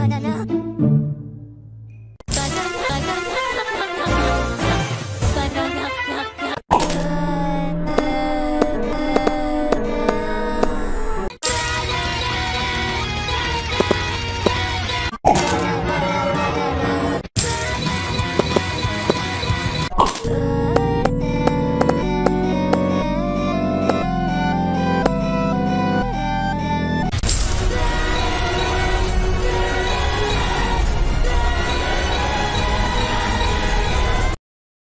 バナナ